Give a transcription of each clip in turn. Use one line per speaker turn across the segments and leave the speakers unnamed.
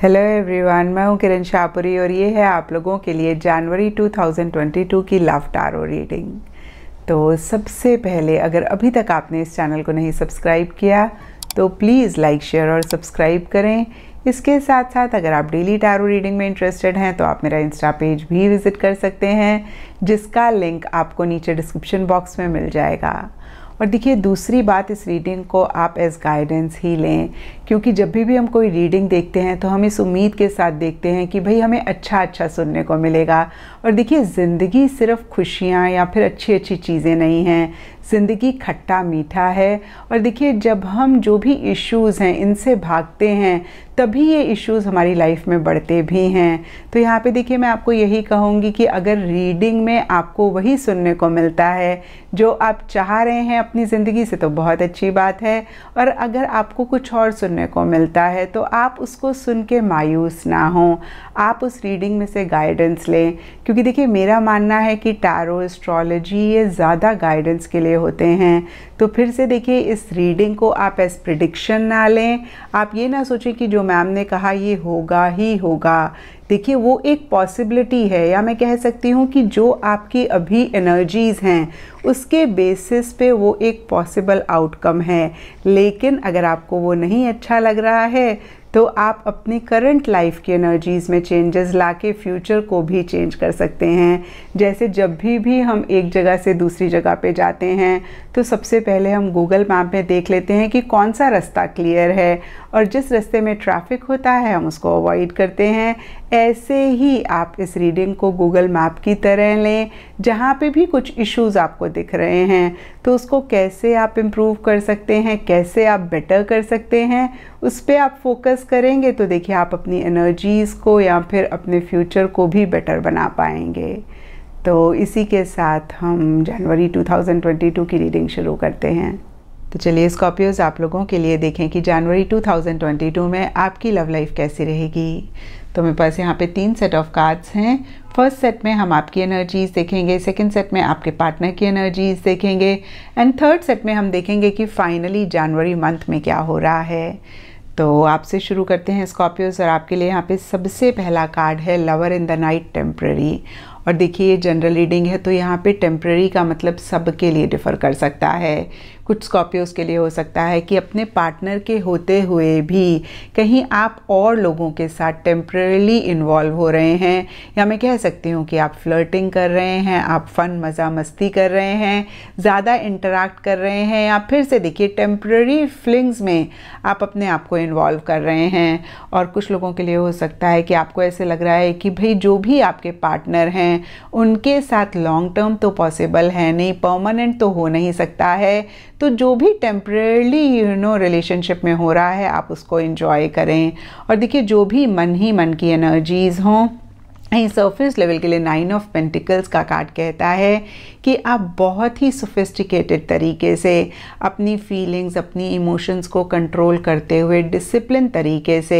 Hello everyone मैं हूँ किरण शाहपुरी और ये है आप लोगों के लिए जनवरी 2022 की लव टारो रीडिंग तो सबसे पहले, अगर अभी तक आपने इस चैनल को नहीं सब्सक्राइब किया तो प्लीज़ लाइक शेयर और सब्सक्राइब करें। इसके साथ साथ अगर आप डेली टारो रीडिंग में इंटरेस्टेड हैं तो आप मेरा इंस्टा पेज भी विज़िट कर सकते हैं, जिसका लिंक आपको नीचे डिस्क्रिप्शन बॉक्स में मिल जाएगा। और देखिए, दूसरी बात इस रीडिंग को आप एज गाइडेंस ही लें, क्योंकि जब भी भी हम कोई रीडिंग देखते हैं तो हम इस उम्मीद के साथ देखते हैं कि भाई हमें अच्छा अच्छा सुनने को मिलेगा और देखिए, ज़िंदगी सिर्फ़ खुशियाँ या फिर अच्छी अच्छी चीज़ें नहीं हैं। ज़िंदगी खट्टा मीठा है। और देखिए, जब हम जो भी इश्यूज़ हैं, इनसे भागते हैं, तभी ये इश्यूज़ हमारी लाइफ में बढ़ते भी हैं। तो यहाँ पे देखिए, मैं आपको यही कहूँगी कि अगर रीडिंग में आपको वही सुनने को मिलता है, जो आप चाह रहे हैं अपनी ज़िंदगी से तो बहुत अच्छी बात है। और अगर आपको कुछ और सुनने को मिलता है तो आप उसको सुन के मायूस ना हों। आप उस रीडिंग में से गाइडेंस लें, क्योंकि देखिए, मेरा मानना है कि टैरो एस्ट्रोलॉजी ये ज़्यादा गाइडेंस के लिए होते हैं। तो फिर से देखिए, इस रीडिंग को आप एज प्रिडिक्शन ना लें। आप ये ना सोचें कि जो मैम ने कहा, ये होगा ही होगा। देखिए, वो एक पॉसिबिलिटी है। या मैं कह सकती हूँ कि जो आपकी अभी एनर्जीज़ हैं, उसके बेसिस पे वो एक पॉसिबल आउटकम है। लेकिन अगर आपको वो नहीं अच्छा लग रहा है तो आप अपनी करंट लाइफ की एनर्जीज़ में चेंजेस ला के फ्यूचर को भी चेंज कर सकते हैं। जैसे जब भी भी हम एक जगह से दूसरी जगह पे जाते हैं तो सबसे पहले हम गूगल मैप में देख लेते हैं कि कौन सा रास्ता क्लियर है और जिस रास्ते में ट्रैफ़िक होता है, हम उसको अवॉइड करते हैं। ऐसे ही आप इस रीडिंग को गूगल मैप की तरह लें, जहाँ पे भी कुछ इश्यूज़ आपको दिख रहे हैं। तो उसको कैसे आप इम्प्रूव कर सकते हैं, कैसे आप बेटर कर सकते हैं, उस पर आप फोकस करेंगे तो देखिए आप अपनी एनर्जीज़ को या फिर अपने फ्यूचर को भी बेटर बना पाएँगे। तो इसी के साथ हम जनवरी 2022 की रीडिंग शुरू करते हैं। तो चलिए स्कॉर्पियोज आप लोगों के लिए देखें कि जनवरी 2022 में आपकी लव लाइफ कैसी रहेगी। तो मेरे पास यहाँ पे तीन सेट ऑफ़ कार्ड्स हैं। फ़र्स्ट सेट में हम आपकी एनर्जीज देखेंगे सेकंड सेट में आपके पार्टनर की एनर्जीज देखेंगे एंड थर्ड सेट में हम देखेंगे कि फाइनली जनवरी मंथ में क्या हो रहा है। तो आपसे शुरू करते हैं स्कॉर्पियोज और आपके लिए यहाँ पे सबसे पहला कार्ड है lover in the night temporary और देखिए ये जनरल रीडिंग है तो यहाँ पे टेम्प्रेरी का मतलब सब के लिए डिफ़र कर सकता है। कुछ स्कॉर्पियोज के लिए हो सकता है कि अपने पार्टनर के होते हुए भी कहीं आप और लोगों के साथ टेम्प्रेरली इन्वॉल्व हो रहे हैं। या मैं कह सकती हूँ कि आप फ्लर्टिंग कर रहे हैं, आप फ़न मज़ा, मस्ती कर रहे हैं, ज़्यादा इंटरेक्ट कर रहे हैं या फिर से देखिए टेम्प्रेरी फिलिंग्स में आप अपने आप को इन्वॉल्व कर रहे हैं। और कुछ लोगों के लिए हो सकता है कि आपको ऐसे लग रहा है कि भाई, जो भी आपके पार्टनर हैं उनके साथ लॉन्ग टर्म तो पॉसिबल है नहीं परमानेंट तो हो नहीं सकता है। तो जो भी टेम्परेली यू नो रिलेशनशिप में हो रहा है, आप उसको इन्जॉय करें। और देखिए, जो भी मन ही मन की एनर्जीज़ हों यहीं सरफेस लेवल के लिए नाइन ऑफ़ पेंटिकल्स का कार्ड कहता है कि आप बहुत ही सोफिस्टिकेटेड तरीके से अपनी फीलिंग्स अपनी इमोशंस को कंट्रोल करते हुए डिसिप्लिन तरीके से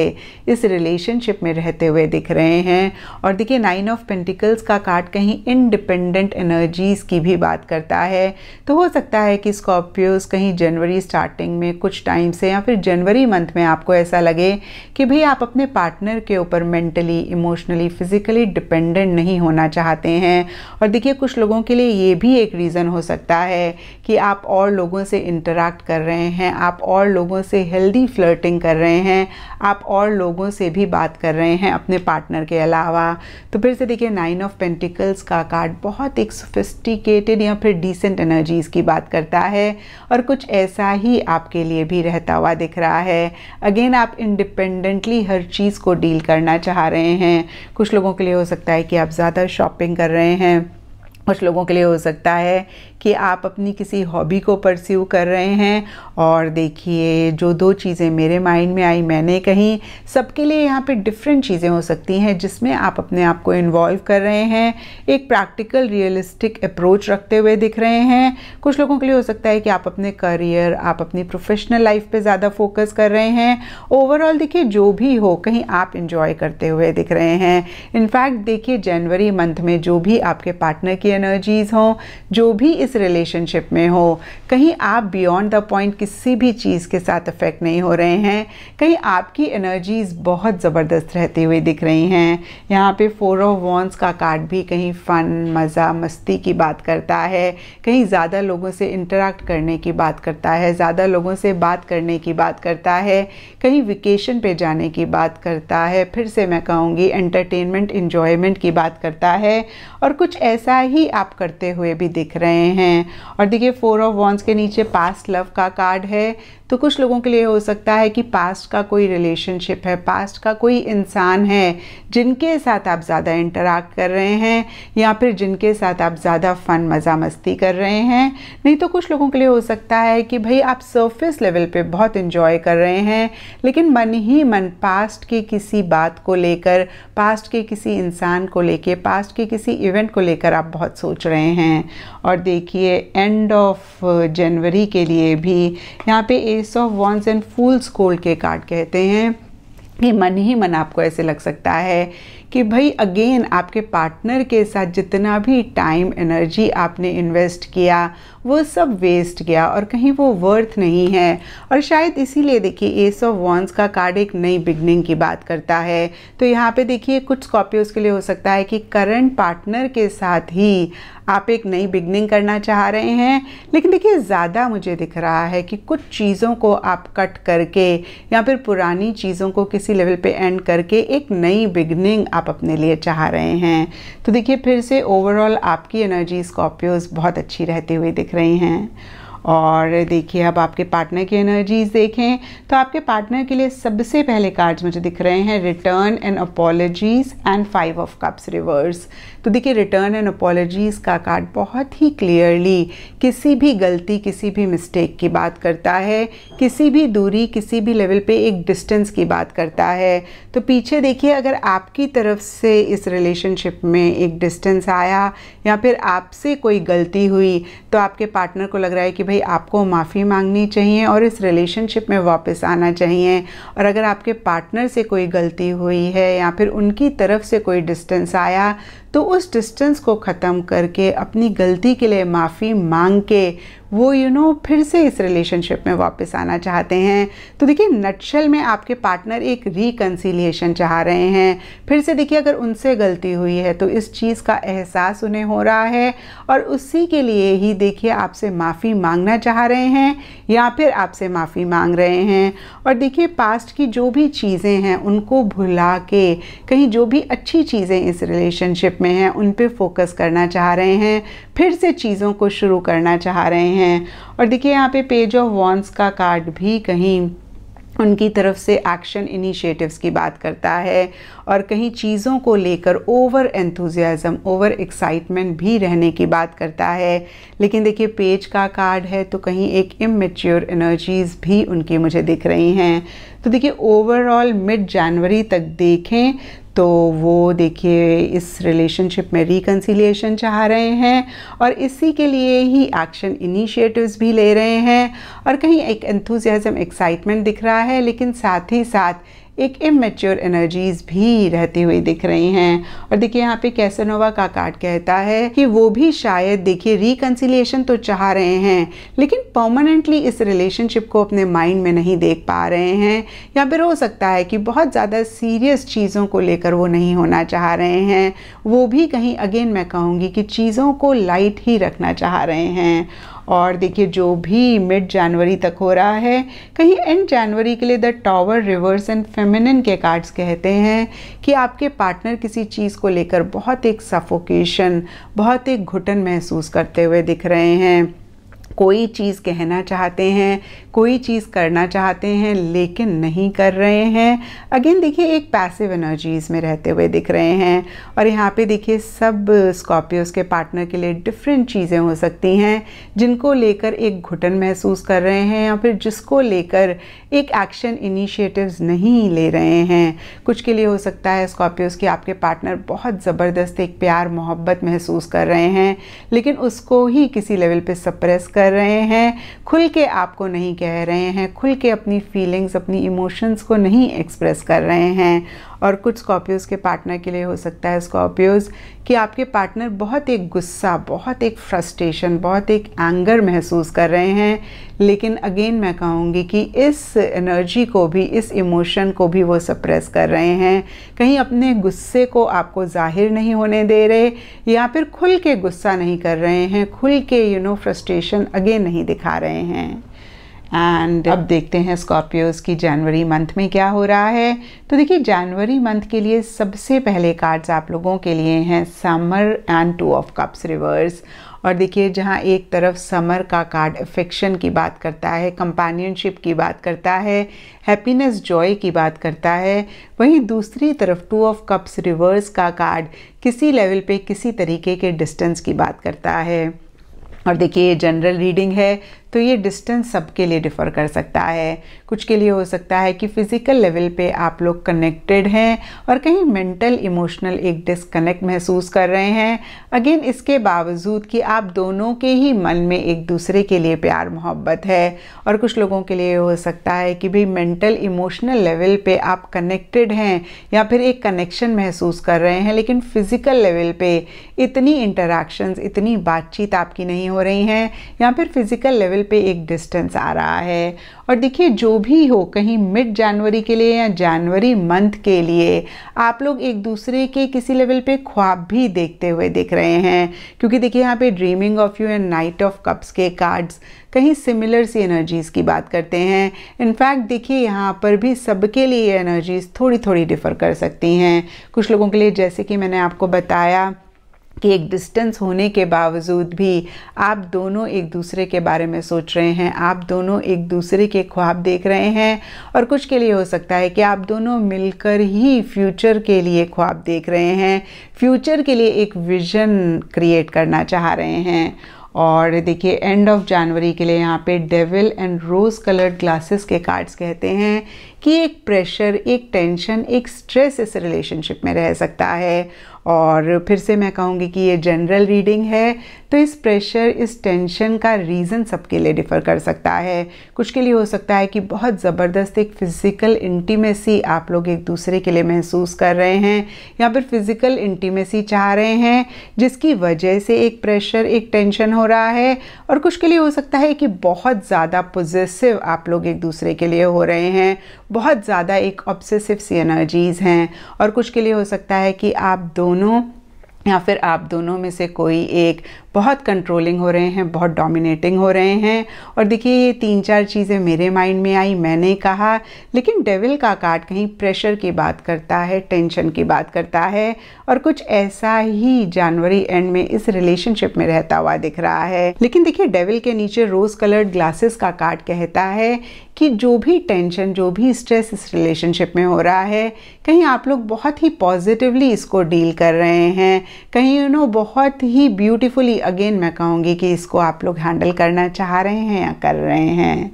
इस रिलेशनशिप में रहते हुए दिख रहे हैं। और देखिए नाइन ऑफ़ पेंटिकल्स का कार्ड कहीं इंडिपेंडेंट एनर्जीज़ की भी बात करता है। तो हो सकता है कि स्कॉर्पियोज कहीं जनवरी स्टार्टिंग में कुछ टाइम से या फिर जनवरी मंथ में आपको ऐसा लगे कि भाई आप अपने पार्टनर के ऊपर mentally emotionally physically physically dependent नहीं होना चाहते हैं। और देखिए, कुछ लोगों के लिए ये भी एक रीज़न हो सकता है कि आप और लोगों से इंटरेक्ट कर रहे हैं, आप और लोगों से हेल्दी फ्लर्टिंग कर रहे हैं, आप और लोगों से भी बात कर रहे हैं अपने पार्टनर के अलावा। तो फिर से देखिए नाइन ऑफ़ पेंटिकल्स का कार्ड बहुत एक सोफिस्टिकेटेड या फिर डिसेंट एनर्जीज़ की बात करता है और कुछ ऐसा ही आपके लिए भी रहता हुआ दिख रहा है। अगेन आप इंडिपेंडेंटली हर चीज़ को डील करना चाह रहे हैं। कुछ लोगों के लिए हो सकता है कि आप ज़्यादा शॉपिंग कर रहे हैं, कुछ लोगों के लिए हो सकता है कि आप अपनी किसी हॉबी को परस्यू कर रहे हैं। और देखिए, जो दो चीज़ें मेरे माइंड में आई, मैंने कहीं, सबके लिए यहाँ पे डिफरेंट चीज़ें हो सकती हैं, जिसमें आप अपने आप को इन्वॉल्व कर रहे हैं। एक प्रैक्टिकल रियलिस्टिक अप्रोच रखते हुए दिख रहे हैं। कुछ लोगों के लिए हो सकता है कि आप अपने करियर आप अपनी प्रोफेशनल लाइफ पर ज़्यादा फोकस कर रहे हैं। ओवरऑल देखिए, जो भी हो, कहीं आप इंजॉय करते हुए दिख रहे हैं। इनफैक्ट देखिए जनवरी मंथ में जो भी आपके पार्टनर की एनर्जीज़ हों, जो भी इस रिलेशनशिप में हो, कहीं आप बियॉन्ड द पॉइंट किसी भी चीज़ के साथ अफेक्ट नहीं हो रहे हैं, कहीं आपकी एनर्जीज बहुत ज़बरदस्त रहती हुई दिख रही हैं। यहाँ पे फोर ऑफ़ वॉन्स का कार्ड भी कहीं फ़न मज़ा, मस्ती की बात करता है, कहीं ज़्यादा लोगों से इंटरेक्ट करने की बात करता है, ज़्यादा लोगों से बात करने की बात करता है, कहीं वेकेशन पे जाने की बात करता है, फिर से मैं कहूँगी एंटरटेनमेंट इन्जॉयमेंट की बात करता है, और कुछ ऐसा ही आप करते हुए भी दिख रहे हैं और देखिए फोर ऑफ़ वॉन्स के नीचे पास्ट लव का कार्ड है। तो कुछ लोगों के लिए हो सकता है कि पास्ट का कोई रिलेशनशिप है पास्ट का कोई इंसान है, जिनके साथ आप ज़्यादा इंटरेक्ट कर रहे हैं, या फिर जिनके साथ आप ज़्यादा फ़न मज़ा मस्ती कर रहे हैं। नहीं तो कुछ लोगों के लिए हो सकता है कि भाई आप सरफेस लेवल पे बहुत इन्जॉय कर रहे हैं, लेकिन मन ही मन पास्ट के किसी बात को लेकर पास्ट के किसी इंसान को लेकर पास्ट के किसी इवेंट को लेकर आप बहुत सोच रहे हैं। और देखिए एंड ऑफ़ जनवरी के लिए भी यहाँ पे ace of wands and fools gold के कार्ड कहते हैं। ये मन ही मन आपको ऐसे लग सकता है कि भाई अगेन आपके पार्टनर के साथ जितना भी टाइम एनर्जी आपने इन्वेस्ट किया, वो सब वेस्ट गया और कहीं वो वर्थ नहीं है। और शायद इसीलिए देखिए एस ऑफ़ वॉन्स का कार्ड एक नई बिगनिंग की बात करता है। तो यहाँ पे देखिए, कुछ स्कॉर्पियोज के लिए हो सकता है कि करंट पार्टनर के साथ ही आप एक नई बिगनिंग करना चाह रहे हैं। लेकिन देखिए, ज़्यादा मुझे दिख रहा है कि कुछ चीज़ों को आप कट करके या फिर पुरानी चीज़ों को किसी लेवल पे एंड करके एक नई बिगनिंग आप अपने लिए चाह रहे हैं। तो देखिए, फिर से ओवरऑल आपकी एनर्जी स्कॉर्पियोज बहुत अच्छी रहती हुई दिख रही हैं। और देखिए, अब आपके पार्टनर की एनर्जीज देखें तो आपके पार्टनर के लिए सबसे पहले कार्ड्स मुझे दिख रहे हैं return and apologies and five of cups reverse तो देखिए रिटर्न एंड अपोलॉजीज का कार्ड बहुत ही क्लियरली किसी भी गलती, किसी भी मिस्टेक की बात करता है, किसी भी दूरी, किसी भी लेवल पे एक डिस्टेंस की बात करता है। तो पीछे देखिए, अगर आपकी तरफ़ से इस रिलेशनशिप में एक डिस्टेंस आया या फिर आपसे कोई गलती हुई तो आपके पार्टनर को लग रहा है कि भाई भाई आपको माफ़ी मांगनी चाहिए और इस रिलेशनशिप में वापस आना चाहिए। और अगर आपके पार्टनर से कोई गलती हुई है या फिर उनकी तरफ़ से कोई डिस्टेंस आया तो उस डिस्टेंस को ख़त्म करके अपनी गलती के लिए माफ़ी मांग के वो यू you नो know, फिर से इस रिलेशनशिप में वापस आना चाहते हैं। तो देखिए नटशल में आपके पार्टनर एक रिकन्सिलिएशन चाह रहे हैं। फिर से देखिए अगर उनसे गलती हुई है तो इस चीज़ का एहसास उन्हें हो रहा है। और उसी के लिए ही देखिए आपसे माफ़ी मांगना चाह रहे हैं या फिर आपसे माफ़ी मांग रहे हैं। और देखिए पास्ट की जो भी चीज़ें हैं उनको भुला के कहीं जो भी अच्छी चीज़ें इस रिलेशनशिप में हैं, उन पर फोकस करना चाह रहे हैं, फिर से चीज़ों को शुरू करना चाह रहे हैं। और देखिए, यहाँ पे पेज ऑफ़ वॉन्स का कार्ड भी कहीं उनकी तरफ़ से एक्शन इनिशिएटिव्स की बात करता है और कहीं चीज़ों को लेकर ओवर एंथुजियाज़म ओवर एक्साइटमेंट भी रहने की बात करता है। लेकिन देखिए पेज का कार्ड है तो कहीं एक इमेच्योर एनर्जीज़ भी उनकी मुझे दिख रही हैं। तो देखिए ओवरऑल मिड जनवरी तक देखें तो वो देखिए इस रिलेशनशिप में रिकन्सिलिएशन चाह रहे हैं और इसी के लिए ही एक्शन इनिशिएटिव्स भी ले रहे हैं और कहीं एक एंथुजियाज़म एक्साइटमेंट दिख रहा है, लेकिन साथ ही साथ एक इमेच्योर एनर्जीज भी रहती हुई दिख रही हैं। और देखिए, यहाँ पे कैसनोवा का कार्ड कहता है कि वो भी शायद, देखिए रिकन्सिलिएशन तो चाह रहे हैं, लेकिन परमानेंटली इस रिलेशनशिप को अपने माइंड में नहीं देख पा रहे हैं। या फिर हो सकता है कि बहुत ज़्यादा सीरियस चीज़ों को लेकर वो नहीं होना चाह रहे हैं। वो भी कहीं अगेन मैं कहूँगी कि चीज़ों को लाइट ही रखना चाह रहे हैं। और देखिए, जो भी मिड जनवरी तक हो रहा है, कहीं एंड जनवरी के लिए the tower reverse and feminine के कार्ड्स कहते हैं कि आपके पार्टनर किसी चीज़ को लेकर बहुत एक सफोकेशन बहुत एक घुटन महसूस करते हुए दिख रहे हैं। कोई चीज़ कहना चाहते हैं, कोई चीज़ करना चाहते हैं, लेकिन नहीं कर रहे हैं। अगेन देखिए, एक पैसिव एनर्जीज में रहते हुए दिख रहे हैं और यहाँ पे देखिए, सब स्कॉर्पियोज के पार्टनर के लिए डिफरेंट चीज़ें हो सकती हैं, जिनको लेकर एक घुटन महसूस कर रहे हैं या फिर जिसको लेकर एक एक्शन इनिशिएटिव्स नहीं ले रहे हैं। कुछ के लिए हो सकता है स्कॉर्पियोज कि आपके पार्टनर बहुत ज़बरदस्त एक प्यार मोहब्बत महसूस कर रहे हैं, लेकिन उसको ही किसी लेवल पर सप्रेस कर रहे हैं, खुल के आपको नहीं कह रहे हैं, खुल के अपनी फीलिंग्स अपनी इमोशंस को नहीं एक्सप्रेस कर रहे हैं। और कुछ स्कॉर्पियोज़ के पार्टनर के लिए हो सकता है स्कॉर्पियोज़ कि आपके पार्टनर बहुत एक गुस्सा, बहुत एक फ्रस्ट्रेशन बहुत एक एंगर महसूस कर रहे हैं। लेकिन अगेन मैं कहूँगी कि इस एनर्जी को भी, इस इमोशन को भी वो सप्रेस कर रहे हैं। कहीं अपने गुस्से को आपको ज़ाहिर नहीं होने दे रहे या फिर खुल के गुस्सा नहीं कर रहे हैं, खुल के यू नो फ्रस्ट्रेशन अगेन नहीं दिखा रहे हैं। एंड अब देखते हैं स्कॉर्पियोज़ की जनवरी मंथ में क्या हो रहा है। तो देखिए, जनवरी मंथ के लिए सबसे पहले कार्ड्स आप लोगों के लिए हैं summer and two of cups reverse और देखिए, जहाँ एक तरफ़ समर का कार्ड अफेक्शन की बात करता है कंपेनियनशिप की बात करता है हैप्पीनेस जॉय की बात करता है, वहीं दूसरी तरफ़ टू ऑफ़ कप्स रिवर्स का कार्ड किसी लेवल पे किसी तरीके के डिस्टेंस की बात करता है। और देखिए जनरल रीडिंग है तो ये डिस्टेंस सबके लिए डिफ़र कर सकता है। कुछ के लिए हो सकता है कि फ़िज़िकल लेवल पे आप लोग कनेक्टेड हैं और कहीं मेंटल इमोशनल एक डिसकनेक्ट महसूस कर रहे हैं। अगेन इसके बावजूद कि आप दोनों के ही मन में एक दूसरे के लिए प्यार, मोहब्बत है और कुछ लोगों के लिए हो सकता है कि भाई मेंटल इमोशनल लेवल पे आप कनेक्टेड हैं या फिर एक कनेक्शन महसूस कर रहे हैं, लेकिन फ़िज़िकल लेवल पे इतनी इंटरेक्शंस इतनी बातचीत आपकी नहीं हो रही हैं या फिर फ़िज़िकल लेवल पे एक डिस्टेंस आ रहा है। और देखिए, जो भी हो, कहीं मिड जनवरी के लिए या जनवरी मंथ के लिए, आप लोग एक दूसरे के किसी लेवल पे ख्वाब भी देखते हुए दिख रहे हैं। क्योंकि देखिए, यहाँ पे dreaming of you and knight of cups के कार्ड्स कहीं सिमिलर सी एनर्जीज़ की बात करते हैं। इनफैक्ट देखिए, यहाँ पर भी सबके लिए एनर्जीज़ थोड़ी थोड़ी डिफ़र कर सकती हैं। कुछ लोगों के लिए, जैसे कि मैंने आपको बताया कि एक डिस्टेंस होने के बावजूद भी आप दोनों एक दूसरे के बारे में सोच रहे हैं, आप दोनों एक दूसरे के ख्वाब देख रहे हैं और कुछ के लिए हो सकता है कि आप दोनों मिलकर ही फ्यूचर के लिए ख्वाब देख रहे हैं फ्यूचर के लिए एक विज़न क्रिएट करना चाह रहे हैं। और देखिए एंड ऑफ़ जनवरी के लिए यहाँ पे devil and rose coloured glasses के कार्ड्स कहते हैं कि एक प्रेशर एक टेंशन एक स्ट्रेस इस रिलेशनशिप में रह सकता है। और फिर से मैं कहूँगी कि ये जनरल रीडिंग है तो इस प्रेशर इस टेंशन का रीज़न सबके लिए डिफ़र कर सकता है। कुछ के लिए हो सकता है कि बहुत ज़बरदस्त एक फ़िज़िकल इंटीमेसी आप लोग एक दूसरे के लिए महसूस कर रहे हैं, या फिर फ़िज़िकल इंटीमेसी चाह रहे हैं, जिसकी वजह से एक प्रेशर एक टेंशन हो रहा है। और कुछ के लिए हो सकता है कि बहुत ज़्यादा पोजेसिव आप लोग एक दूसरे के लिए हो रहे हैं, बहुत ज़्यादा एक ऑब्सेसिव सी एनर्जीज़ हैं। और कुछ के लिए हो सकता है कि आप दोनों या फिर आप दोनों में से कोई एक बहुत कंट्रोलिंग हो रहे हैं, बहुत डोमिनेटिंग हो रहे हैं। और देखिए, ये तीन चार चीज़ें मेरे माइंड में आई, मैंने कहा। लेकिन डेविल का कार्ड कहीं प्रेशर की बात करता है टेंशन की बात करता है और कुछ ऐसा ही जनवरी एंड में इस रिलेशनशिप में रहता हुआ दिख रहा है। लेकिन देखिए डेविल के नीचे रोज कलर्ड ग्लासेस का कार्ड कहता है कि जो भी टेंशन जो भी स्ट्रेस इस रिलेशनशिप में हो रहा है, कहीं आप लोग बहुत ही पॉजिटिवली इसको डील कर रहे हैं। कहीं यू नो बहुत ही ब्यूटीफुली अगेन मैं कहूँगी कि इसको आप लोग हैंडल करना चाह रहे हैं या कर रहे हैं।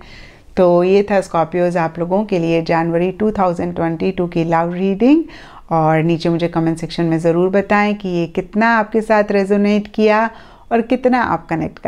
तो ये था स्कॉर्पियोज आप लोगों के लिए जनवरी 2022 की लव रीडिंग और नीचे मुझे कमेंट सेक्शन में ज़रूर बताएँ कि ये कितना आपके साथ रेजोनेट किया और कितना आप कनेक्ट